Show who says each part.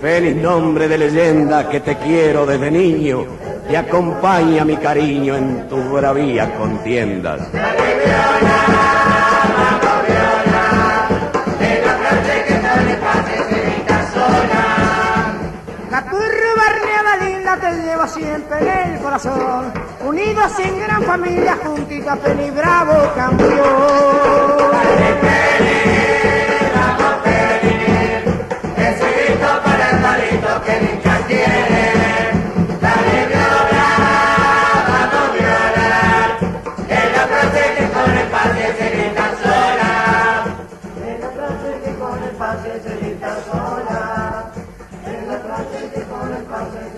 Speaker 1: Feliz
Speaker 2: nombre de leyenda que te quiero desde niño y acompaña mi cariño en tus bravías contiendas.
Speaker 1: Barrio de linda te lleva siempre en el corazón. Unidos en gran familia, juntita, feliz bravo campeón.
Speaker 3: La frase que con el pase se grita sola.